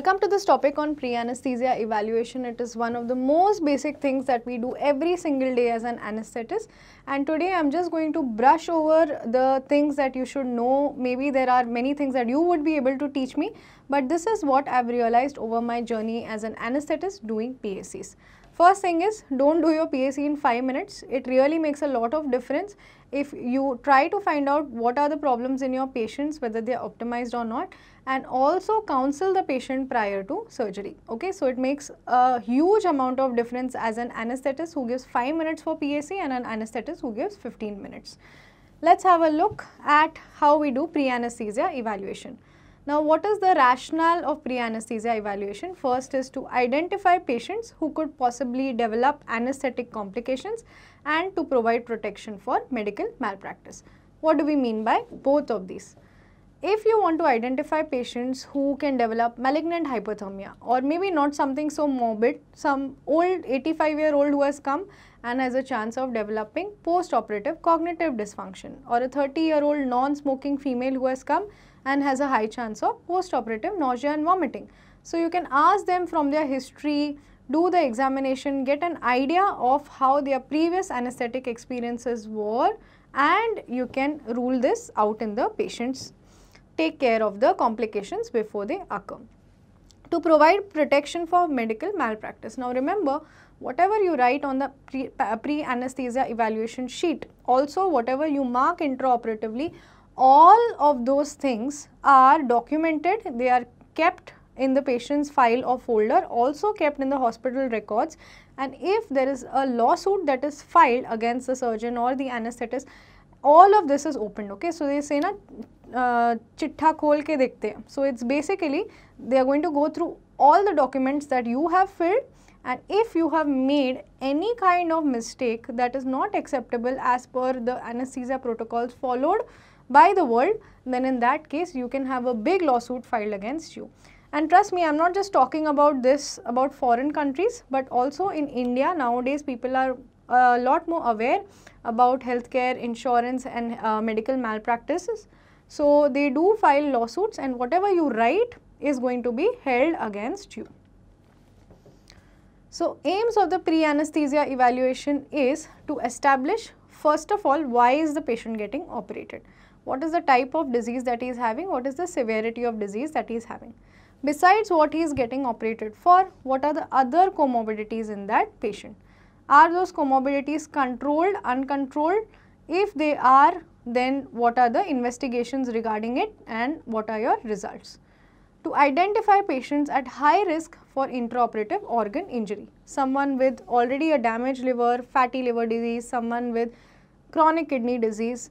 Welcome to this topic on pre-anesthesia evaluation. It is one of the most basic things that we do every single day as an anesthetist. And today I'm just going to brush over the things that you should know. Maybe there are many things that you would be able to teach me, but this is what I've realized over my journey as an anesthetist doing PACs. First thing is don't do your PAC in 5 minutes. It really makes a lot of difference if you try to find out what are the problems in your patients, whether they are optimized or not and also counsel the patient prior to surgery. Okay, so it makes a huge amount of difference as an anesthetist who gives 5 minutes for PAC and an anesthetist who gives 15 minutes. Let's have a look at how we do pre-anesthesia evaluation. Now, what is the rationale of pre-anesthesia evaluation? First is to identify patients who could possibly develop anesthetic complications and to provide protection for medical malpractice. What do we mean by both of these? If you want to identify patients who can develop malignant hyperthermia or maybe not something so morbid, some old 85 year old who has come and has a chance of developing post-operative cognitive dysfunction or a 30 year old non-smoking female who has come and has a high chance of post-operative nausea and vomiting. So, you can ask them from their history, do the examination, get an idea of how their previous anesthetic experiences were and you can rule this out in the patient's take care of the complications before they occur. To provide protection for medical malpractice. Now remember, whatever you write on the pre-anesthesia pre evaluation sheet, also whatever you mark intraoperatively, all of those things are documented, they are kept in the patient's file or folder, also kept in the hospital records and if there is a lawsuit that is filed against the surgeon or the anesthetist, all of this is opened, okay. So, they say na uh, chitta khol ke dekhte. So, it's basically they are going to go through all the documents that you have filled and if you have made any kind of mistake that is not acceptable as per the anesthesia protocols followed by the world then in that case you can have a big lawsuit filed against you. And trust me i'm not just talking about this about foreign countries but also in india nowadays people are a lot more aware about healthcare insurance and uh, medical malpractices. So, they do file lawsuits and whatever you write is going to be held against you. So, aims of the pre-anesthesia evaluation is to establish first of all why is the patient getting operated, what is the type of disease that he is having, what is the severity of disease that he is having. Besides what he is getting operated for, what are the other comorbidities in that patient? Are those comorbidities controlled, uncontrolled? If they are, then what are the investigations regarding it and what are your results. To identify patients at high risk for intraoperative organ injury, someone with already a damaged liver, fatty liver disease, someone with chronic kidney disease,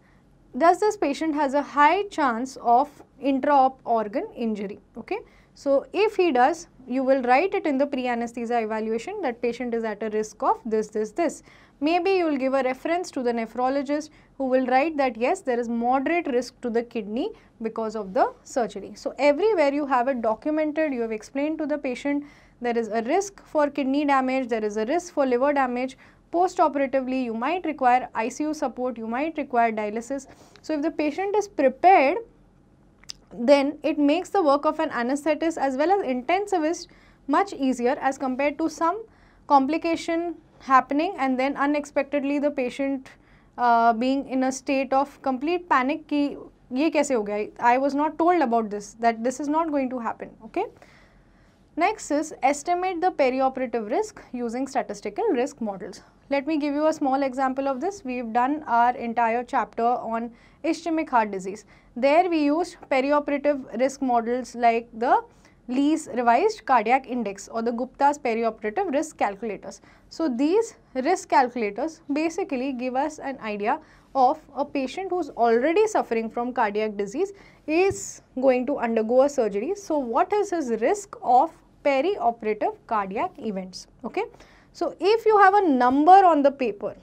thus this patient has a high chance of intraop organ injury. Okay? So, if he does, you will write it in the pre-anesthesia evaluation that patient is at a risk of this, this, this. Maybe you will give a reference to the nephrologist who will write that yes, there is moderate risk to the kidney because of the surgery. So, everywhere you have it documented, you have explained to the patient there is a risk for kidney damage, there is a risk for liver damage, post-operatively you might require ICU support, you might require dialysis. So, if the patient is prepared, then it makes the work of an anesthetist as well as intensivist much easier as compared to some complication happening and then unexpectedly the patient uh, being in a state of complete panic ki ye kaise ho gaya? I was not told about this that this is not going to happen okay? Next is estimate the perioperative risk using statistical risk models let me give you a small example of this we've done our entire chapter on ischemic heart disease there we used perioperative risk models like the Lee's revised cardiac index or the Gupta's perioperative risk calculators. So, these risk calculators basically give us an idea of a patient who is already suffering from cardiac disease is going to undergo a surgery. So, what is his risk of perioperative cardiac events? Okay. So, if you have a number on the paper,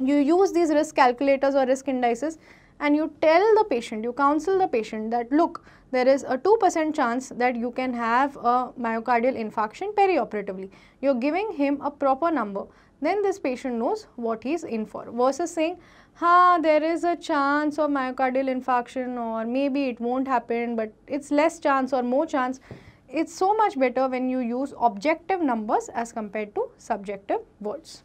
you use these risk calculators or risk indices and you tell the patient, you counsel the patient that look, there is a 2% chance that you can have a myocardial infarction perioperatively. You are giving him a proper number. Then this patient knows what he is in for versus saying, ha, there is a chance of myocardial infarction or maybe it won't happen but it's less chance or more chance. It's so much better when you use objective numbers as compared to subjective words.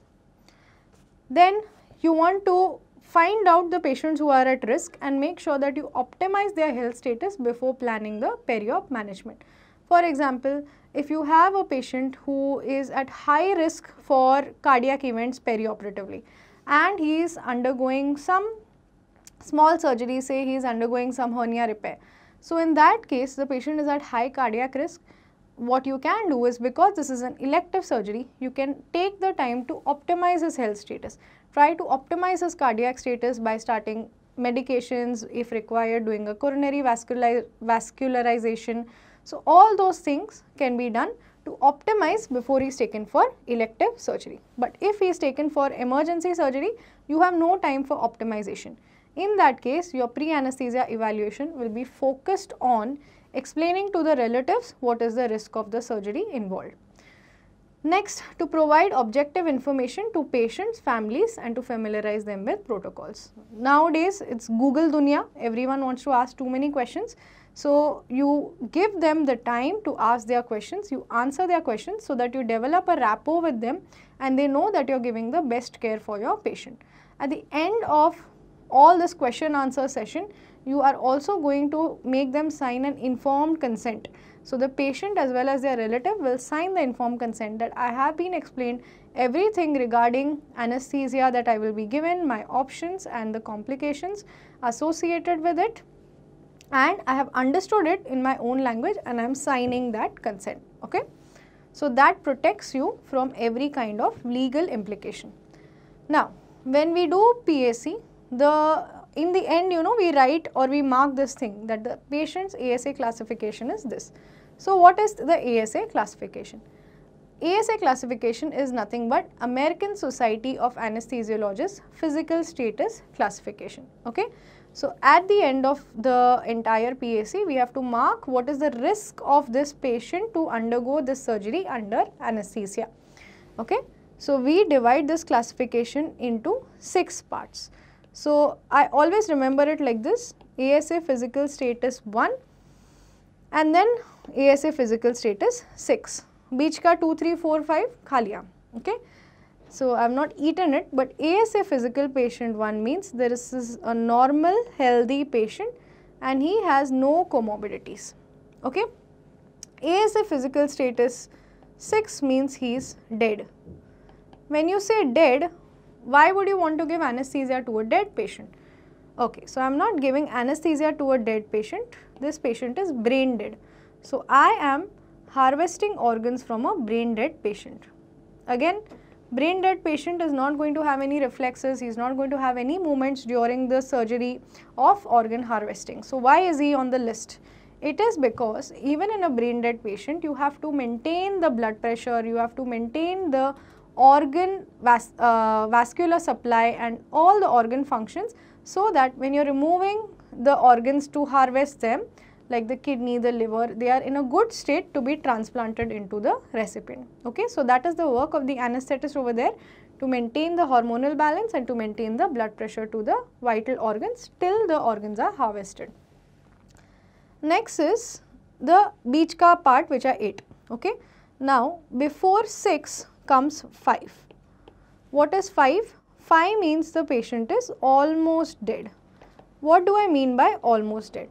Then you want to find out the patients who are at risk and make sure that you optimize their health status before planning the peri-op management. For example, if you have a patient who is at high risk for cardiac events perioperatively and he is undergoing some small surgery, say he is undergoing some hernia repair. So, in that case the patient is at high cardiac risk, what you can do is because this is an elective surgery, you can take the time to optimize his health status. Try to optimize his cardiac status by starting medications if required, doing a coronary vascular, vascularization. So, all those things can be done to optimize before he is taken for elective surgery. But if he is taken for emergency surgery, you have no time for optimization. In that case, your pre-anesthesia evaluation will be focused on explaining to the relatives what is the risk of the surgery involved. Next, to provide objective information to patients, families and to familiarize them with protocols. Nowadays, it's Google Dunya, everyone wants to ask too many questions. So, you give them the time to ask their questions, you answer their questions so that you develop a rapport with them and they know that you are giving the best care for your patient. At the end of all this question answer session, you are also going to make them sign an informed consent. So, the patient as well as their relative will sign the informed consent that I have been explained everything regarding anesthesia that I will be given, my options and the complications associated with it and I have understood it in my own language and I am signing that consent. Okay? So, that protects you from every kind of legal implication. Now, when we do PAC, the in the end you know we write or we mark this thing that the patient's ASA classification is this. So what is the ASA classification? ASA classification is nothing but American Society of Anesthesiologists Physical Status Classification. Okay. So at the end of the entire PAC, we have to mark what is the risk of this patient to undergo this surgery under anesthesia. Okay. So we divide this classification into six parts. So, I always remember it like this ASA physical status 1 and then ASA physical status 6. Beach ka 2, 3, 4, 5 kha Okay. So, I have not eaten it but ASA physical patient 1 means there is a normal healthy patient and he has no comorbidities. Okay. ASA physical status 6 means he is dead. When you say dead, why would you want to give anesthesia to a dead patient? Okay, so I am not giving anesthesia to a dead patient, this patient is brain dead. So I am harvesting organs from a brain dead patient. Again, brain dead patient is not going to have any reflexes, he is not going to have any movements during the surgery of organ harvesting. So why is he on the list? It is because even in a brain dead patient, you have to maintain the blood pressure, you have to maintain the organ vas uh, vascular supply and all the organ functions so that when you are removing the organs to harvest them like the kidney, the liver, they are in a good state to be transplanted into the recipient. Okay, so that is the work of the anesthetist over there to maintain the hormonal balance and to maintain the blood pressure to the vital organs till the organs are harvested. Next is the Beechka part which are 8. Okay. Now, before 6 comes 5. What is 5? 5 means the patient is almost dead. What do I mean by almost dead?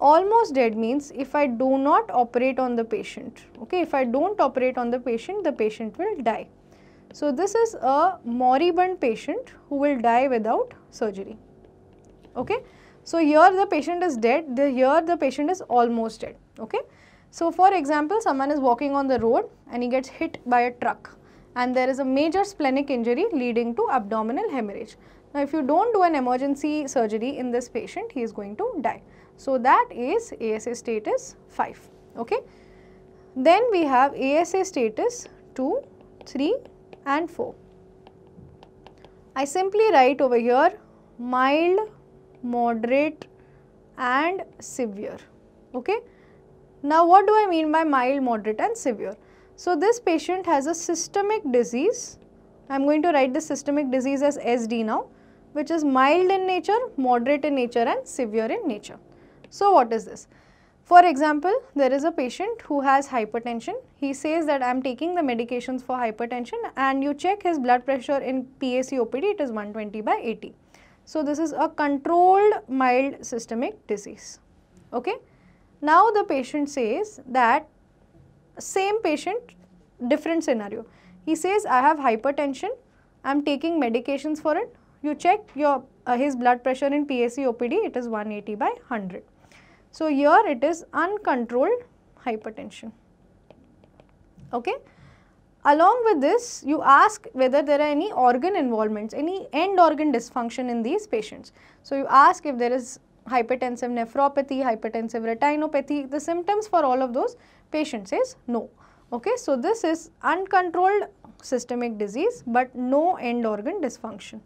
Almost dead means if I do not operate on the patient, okay, if I don't operate on the patient, the patient will die. So, this is a moribund patient who will die without surgery, okay. So, here the patient is dead, the, here the patient is almost dead, okay. So, for example, someone is walking on the road and he gets hit by a truck and there is a major splenic injury leading to abdominal hemorrhage. Now, if you do not do an emergency surgery in this patient, he is going to die. So, that is ASA status 5. Okay. Then we have ASA status 2, 3 and 4. I simply write over here mild, moderate and severe. Okay. Now, what do I mean by mild, moderate and severe? So, this patient has a systemic disease. I am going to write the systemic disease as SD now, which is mild in nature, moderate in nature and severe in nature. So, what is this? For example, there is a patient who has hypertension. He says that I am taking the medications for hypertension and you check his blood pressure in PAC OPD, it is 120 by 80. So, this is a controlled mild systemic disease. Okay. Now, the patient says that same patient, different scenario. He says, I have hypertension, I am taking medications for it. You check your uh, his blood pressure in PAC OPD, it is 180 by 100. So, here it is uncontrolled hypertension. Okay. Along with this, you ask whether there are any organ involvements, any end organ dysfunction in these patients. So, you ask if there is hypertensive nephropathy, hypertensive retinopathy, the symptoms for all of those patients is no. Okay. So, this is uncontrolled systemic disease, but no end organ dysfunction.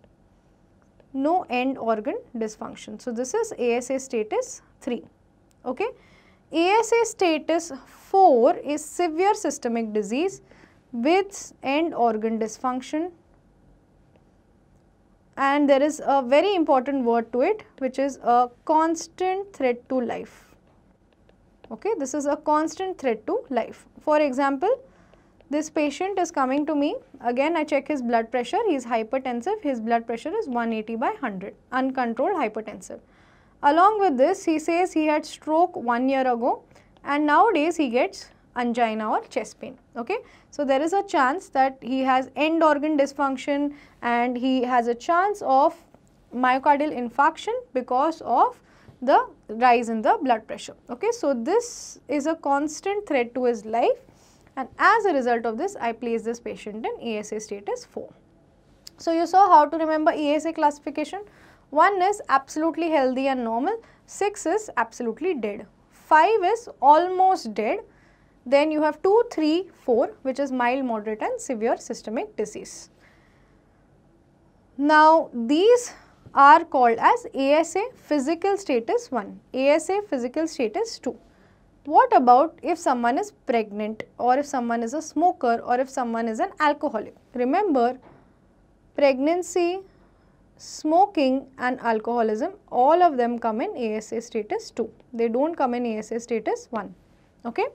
No end organ dysfunction. So, this is ASA status 3 okay. ASA status 4 is severe systemic disease with end organ dysfunction and there is a very important word to it which is a constant threat to life. Okay, this is a constant threat to life. For example, this patient is coming to me, again I check his blood pressure, he is hypertensive, his blood pressure is 180 by 100, uncontrolled hypertensive. Along with this, he says he had stroke one year ago and nowadays he gets angina or chest pain. Okay? So, there is a chance that he has end organ dysfunction and he has a chance of myocardial infarction because of the rise in the blood pressure. Okay? So, this is a constant threat to his life and as a result of this I place this patient in ASA status 4. So, you saw how to remember ASA classification. 1 is absolutely healthy and normal, 6 is absolutely dead, 5 is almost dead, then you have 2, 3, 4 which is mild, moderate and severe systemic disease. Now, these are called as ASA physical status 1, ASA physical status 2. What about if someone is pregnant or if someone is a smoker or if someone is an alcoholic? Remember, pregnancy, smoking and alcoholism, all of them come in ASA status 2. They do not come in ASA status 1. Okay.